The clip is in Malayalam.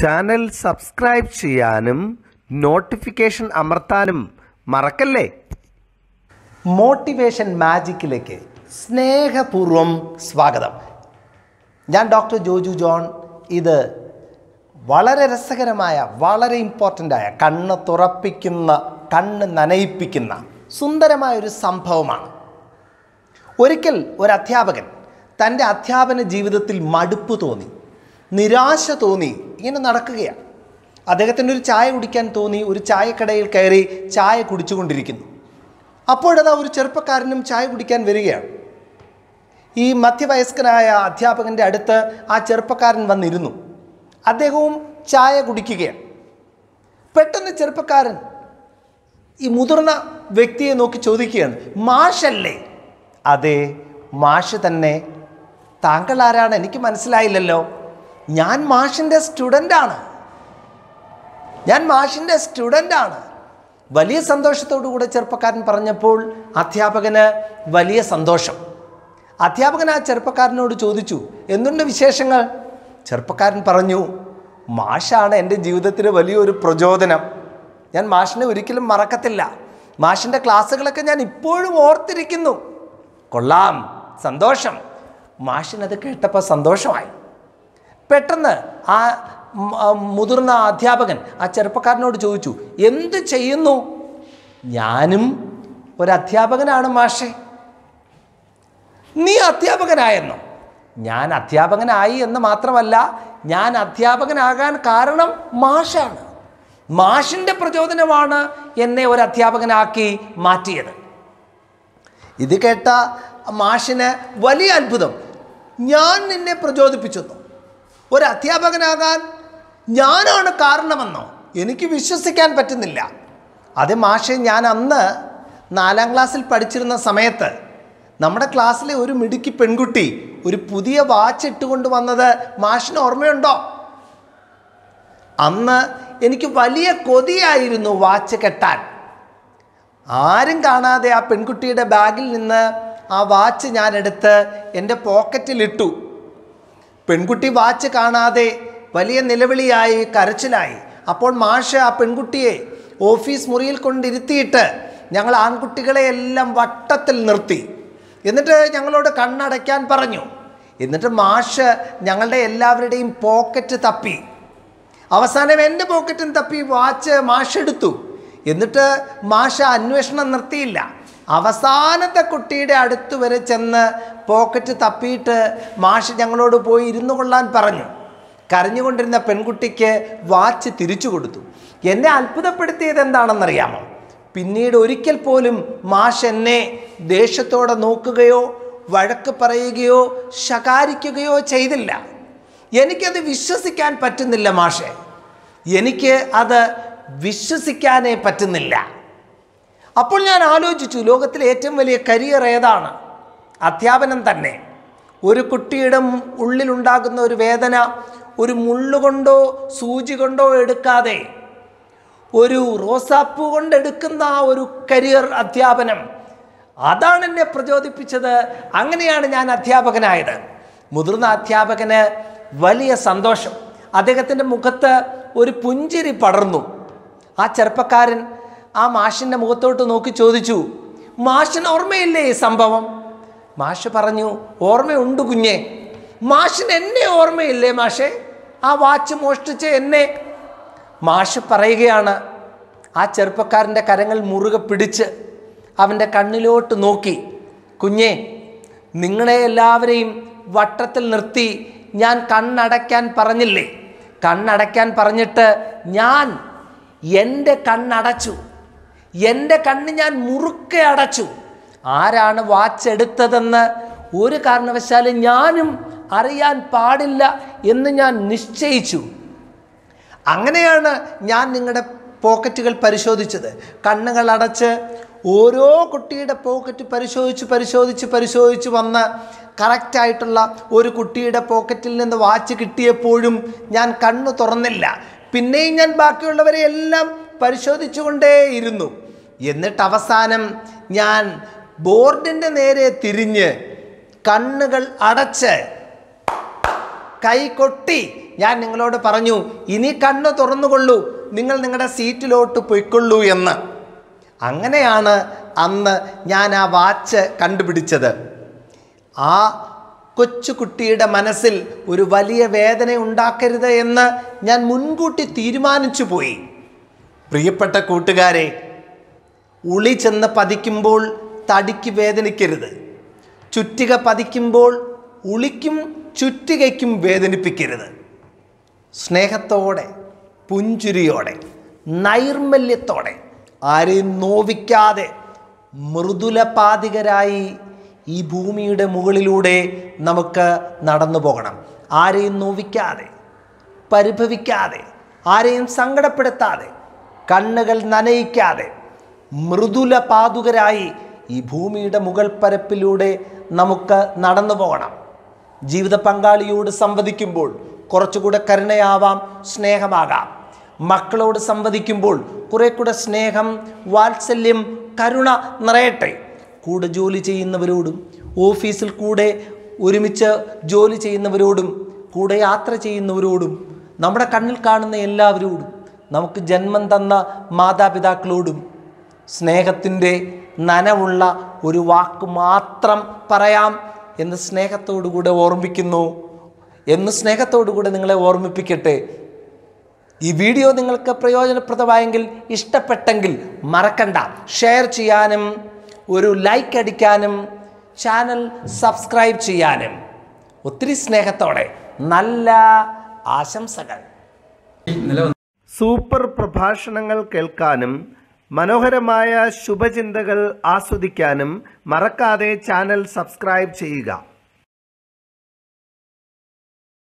ചാനൽ സബ്സ്ക്രൈബ് ചെയ്യാനും നോട്ടിഫിക്കേഷൻ അമർത്താനും മറക്കല്ലേ? മോട്ടിവേഷൻ മാജിക്കിലേക്ക് സ്നേഹപൂർവം സ്വാഗതം. ഞാൻ ഡോക്ടർ ജോജു ജോൺ. ഇത് വളരെ രസകരമായ വളരെ ഇമ്പോർട്ടന്റ് ആയ കണ്ണ് തുറപ്പിക്കുന്ന കണ്ണ് നനയിപ്പിക്കുന്ന സുന്ദരമായ ഒരു സംഭവമാണ്. ഒരിക്കൽ ഒരു അധ്യാപകൻ തന്റെ അധ്യാപന ജീവിതത്തിൽ മടുപ്പ് തോന്നി നിരാശ തോന്നി ഇങ്ങനെ നടക്കുകയാണ്. അദ്ദേഹത്തിന് ഒരു ചായ കുടിക്കാൻ തോന്നി ഒരു ചായക്കടയിൽ കയറി ചായ കുടിച്ചുകൊണ്ടിരിക്കുന്നു. അപ്പോഴതാ ഒരു ചെറുപ്പക്കാരനും ചായ കുടിക്കാൻ വരികയാണ്. ഈ മധ്യവയസ്കനായ അധ്യാപകന്റെ അടുത്ത് ആ ചെറുപ്പക്കാരൻ വന്നിരുന്നു. അദ്ദേഹവും ചായ കുടിക്കുകയാണ്. പെട്ടെന്ന് ചെറുപ്പക്കാരൻ ഈ മുതിർന്ന വ്യക്തിയെ നോക്കി ചോദിക്കുകയാണ് മാഷല്ലേ? അതെ മാഷ് തന്നെ. താങ്കൾ ആരാണ്? എനിക്ക് മനസ്സിലായില്ലല്ലോ. ഞാൻ മാഷിന്റെ സ്റ്റുഡന്റാണ് ഞാൻ മാഷിന്റെ സ്റ്റുഡന്റാണ് വലിയ സന്തോഷത്തോടു കൂടെ ചെറുപ്പക്കാരൻ പറഞ്ഞപ്പോൾ അധ്യാപകന് വലിയ സന്തോഷം. അധ്യാപകൻ ആ ചെറുപ്പക്കാരനോട് ചോദിച്ചു എന്തുണ്ട് വിശേഷങ്ങൾ? ചെറുപ്പക്കാരൻ പറഞ്ഞു മാഷാണ് എന്റെ ജീവിതത്തിലെ വലിയൊരു പ്രചോദനം. ഞാൻ മാഷിനെ ഒരിക്കലും മറക്കത്തില്ല. മാഷിന്റെ ക്ലാസ്സുകളൊക്കെ ഞാൻ ഇപ്പോഴും ഓർത്തിരിക്കുന്നു. കൊള്ളാം. സന്തോഷം. മാഷിനത് കേട്ടപ്പോൾ സന്തോഷമായി. പെട്ടെന്ന് ആ മുതിർന്ന അധ്യാപകൻ ആ ചെറുപ്പക്കാരനോട് ചോദിച്ചു എന്ത് ചെയ്യുന്നു? ഞാനും ഒരധ്യാപകനാണ് മാഷെ. നീ അധ്യാപകനായെന്നോ? ഞാൻ അധ്യാപകനായി എന്ന് മാത്രമല്ല ഞാൻ അധ്യാപകനാകാൻ കാരണം മാഷാണ്. മാഷിന്റെ പ്രചോദനമാണ് എന്നെ ഒരു അധ്യാപകനാക്കി മാറ്റിയത്. ഇത് കേട്ട മാഷിന് വലിയ അത്ഭുതം. ഞാൻ നിന്നെ പ്രചോദിപ്പിച്ചെന്നോ? ഒരു അധ്യാപകനാകാൻ ഞാനാണ് കാരണമെന്നോ? എനിക്ക് വിശ്വസിക്കാൻ പറ്റുന്നില്ല. അത് മാഷെ ഞാൻ അന്ന് നാലാം ക്ലാസ്സിൽ പഠിച്ചിരുന്ന സമയത്ത് നമ്മുടെ ക്ലാസ്സിലെ ഒരു മിടുക്കി പെൺകുട്ടി ഒരു പുതിയ വാച്ച് ഇട്ടുകൊണ്ട് വന്നത് മാഷിന് ഓർമ്മയുണ്ടോ? അന്ന് എനിക്ക് വലിയ കൊതിയായിരുന്നു വാച്ച് കെട്ടാൻ. ആരും കാണാതെ ആ പെൺകുട്ടിയുടെ ബാഗിൽ നിന്ന് ആ വാച്ച് ഞാനെടുത്ത് എന്റെ പോക്കറ്റിലിട്ടു. പെൺകുട്ടി വാച്ച് കാണാതെ വലിയ നിലവിളിയായി കരച്ചിലായി. അപ്പോൾ മാഷ് ആ പെൺകുട്ടിയെ ഓഫീസ് മുറിയിൽ കൊണ്ടിരുത്തിയിട്ട് ഞങ്ങൾ ആൺകുട്ടികളെ എല്ലാം വട്ടത്തിൽ നിർത്തി. എന്നിട്ട് ഞങ്ങളോട് കണ്ണടയ്ക്കാൻ പറഞ്ഞു. എന്നിട്ട് മാഷ് ഞങ്ങളുടെ എല്ലാവരുടെയും പോക്കറ്റ് തപ്പി. അവസാനം എന്റെ പോക്കറ്റും തപ്പി വാച്ച് മാഷ് എടുത്തു എന്നിട്ട് മാഷ അന്വേഷണം നിർത്തിയില്ല. അവസാനത്തെ കുട്ടിയുടെ അടുത്ത് വരെ ചെന്ന് പോക്കറ്റ് തപ്പിയിട്ട് മാഷ് ഞങ്ങളോട് പോയി ഇരുന്നു കൊള്ളാൻ പറഞ്ഞു. കരഞ്ഞുകൊണ്ടിരുന്ന പെൺകുട്ടിക്ക് വാച്ച് തിരിച്ചു കൊടുത്തു. എന്നെ അത്ഭുതപ്പെടുത്തിയത് എന്താണെന്നറിയാമോ? പിന്നീട് ഒരിക്കൽ പോലും മാഷ് എന്നെ ദേഷ്യത്തോടെ നോക്കുകയോ വഴക്ക് പറയുകയോ ശകാരിക്കുകയോ ചെയ്തില്ല. എനിക്കത് വിശ്വസിക്കാൻ പറ്റുന്നില്ല മാഷെ. എനിക്ക് അത് വിശ്വസിക്കാനേ പറ്റുന്നില്ല. അപ്പോൾ ഞാൻ ആലോചിച്ചു ലോകത്തിലെ ഏറ്റവും വലിയ കരിയർ ഏതാണ്? അധ്യാപനം തന്നെ. ഒരു കുട്ടിയുടെ ഉള്ളിലുണ്ടാകുന്ന ഒരു വേദന ഒരു മുള്ളുകൊണ്ടോ സൂചി കൊണ്ടോ എടുക്കാതെ ഒരു റോസാപ്പൂ കൊണ്ടെടുക്കുന്ന ആ ഒരു കരിയർ അധ്യാപനം. അതാണ് എന്നെ പ്രചോദിപ്പിച്ചത്. അങ്ങനെയാണ് ഞാൻ അധ്യാപകനായത്. മുതിർന്ന അധ്യാപകന് വലിയ സന്തോഷം. അദ്ദേഹത്തിന്റെ മുഖത്ത് ഒരു പുഞ്ചിരി പടർന്നു. ആ ചെറുപ്പക്കാരൻ ആ മാഷിന്റെ മുഖത്തോട്ട് നോക്കി ചോദിച്ചു മാഷിന് ഓർമ്മയില്ലേ ഈ സംഭവം? മാഷ് പറഞ്ഞു ഓർമ്മയുണ്ട് കുഞ്ഞെ. മാഷിന് എന്നെ ഓർമ്മയില്ലേ മാഷെ? ആ വാച്ച് മോഷ്ടിച്ച് എന്നെ. മാഷ് പറയുകയാണ് ആ ചെറുപ്പക്കാരന്റെ കരങ്ങൾ മുറുകെ പിടിച്ച് അവന്റെ കണ്ണിലോട്ട് നോക്കി കുഞ്ഞെ നിങ്ങളെ എല്ലാവരെയും വട്ടത്തിൽ നിർത്തി ഞാൻ കണ്ണടയ്ക്കാൻ പറഞ്ഞില്ലേ? കണ്ണടയ്ക്കാൻ പറഞ്ഞിട്ട് ഞാൻ എന്റെ കണ്ണടച്ചു. എന്റെ കണ്ണ് ഞാൻ മുറുക്കെ അടച്ചു. ആരാണ് വാച്ച് എടുത്തതെന്ന് ഒരു കാരണവശാലും ഞാനും അറിയാൻ പാടില്ല എന്ന് ഞാൻ നിശ്ചയിച്ചു. അങ്ങനെയാണ് ഞാൻ നിങ്ങളുടെ പോക്കറ്റുകൾ പരിശോധിച്ചത്. കണ്ണുകൾ അടച്ച് ഓരോ കുട്ടിയുടെ പോക്കറ്റ് പരിശോധിച്ച് പരിശോധിച്ച് പരിശോധിച്ച് വന്ന് കറക്റ്റായിട്ടുള്ള ഒരു കുട്ടിയുടെ പോക്കറ്റിൽ നിന്ന് വാച്ച് കിട്ടിയപ്പോഴും ഞാൻ കണ്ണു തുറന്നില്ല. പിന്നെയും ഞാൻ ബാക്കിയുള്ളവരെ എല്ലാം പരിശോധിച്ചുകൊണ്ടേയിരുന്നു. എന്നിട്ട് അവസാനം ഞാൻ ബോർഡിന്റെ നേരെ തിരിഞ്ഞ് കണ്ണുകൾ അടച്ച് കൈ കൊട്ടി ഞാൻ നിങ്ങളോട് പറഞ്ഞു ഇനി കണ്ണ് തുറന്നുകൊള്ളൂ നിങ്ങൾ നിങ്ങളുടെ സീറ്റിലോട്ട് പൊയ്ക്കൊള്ളൂ എന്ന്. അങ്ങനെയാണ് അന്ന് ഞാൻ ആ വാച്ച് കണ്ടുപിടിച്ചത്. ആ കൊച്ചുകുട്ടിയുടെ മനസ്സിൽ ഒരു വലിയ വേദന ഉണ്ടാക്കരുത് എന്ന് ഞാൻ മുൻകൂട്ടി തീരുമാനിച്ചു പോയി പ്രിയപ്പെട്ട കൂട്ടുകാരെ ഉളി ചെന്ന് പതിക്കുമ്പോൾ തടിക്ക് വേദനിക്കരുത്. ചുറ്റിക പതിക്കുമ്പോൾ ഉളിക്കും ചുറ്റികയ്ക്കും വേദനിപ്പിക്കരുത്. സ്നേഹത്തോടെ പുഞ്ചിരിയോടെ നൈർമല്യത്തോടെ ആരെയും നോവിക്കാതെ മൃദുലപാതികരായി ഈ ഭൂമിയുടെ മുകളിലൂടെ നമുക്ക് നടന്നു പോകണം. ആരെയും നോവിക്കാതെ പരിഭവിക്കാതെ ആരെയും സങ്കടപ്പെടുത്താതെ കണ്ണുകൾ നനയിക്കാതെ മൃദുല പാതുകരായി ഈ ഭൂമിയുടെ മുകൾ പരപ്പിലൂടെ നമുക്ക് നടന്നു പോകണം. ജീവിത പങ്കാളിയോട് സംവദിക്കുമ്പോൾ കുറച്ചുകൂടെ കരുണയാവാം സ്നേഹമാകാം. മക്കളോട് സംവദിക്കുമ്പോൾ കുറെ കൂടെ സ്നേഹം വാത്സല്യം കരുണ നിറയട്ടെ. കൂടെ ജോലി ചെയ്യുന്നവരോടും ഓഫീസിൽ കൂടെ ഒരുമിച്ച് ജോലി ചെയ്യുന്നവരോടും കൂടെ യാത്ര ചെയ്യുന്നവരോടും നമ്മുടെ കണ്ണിൽ കാണുന്ന എല്ലാവരോടും നമുക്ക് ജന്മം തന്ന മാതാപിതാക്കളോടും സ്നേഹത്തിന്റെ നനവുള്ള ഒരു വാക്ക് മാത്രം പറയാം എന്ന് സ്നേഹത്തോടുകൂടെ ഓർമ്മിക്കുന്നു. എന്ന് സ്നേഹത്തോടുകൂടെ നിങ്ങളെ ഓർമ്മിപ്പിക്കട്ടെ. ഈ വീഡിയോ നിങ്ങൾക്ക് പ്രയോജനപ്രദമായെങ്കിൽ ഇഷ്ടപ്പെട്ടെങ്കിൽ മറക്കണ്ട. ഷെയർ ചെയ്യാനും ഒരു ലൈക്ക് അടിക്കാനും ചാനൽ സബ്സ്ക്രൈബ് ചെയ്യാനും. ഒത്തിരി സ്നേഹത്തോടെ നല്ല ആശംസകൾ. സൂപ്പർ പ്രഭാഷണങ്ങൾ കേൾക്കാനും മനോഹരമായ ശുഭചിന്തകൾ ആസ്വദിക്കാനും മറക്കാതെ ചാനൽ സബ്സ്ക്രൈബ് ചെയ്യുക.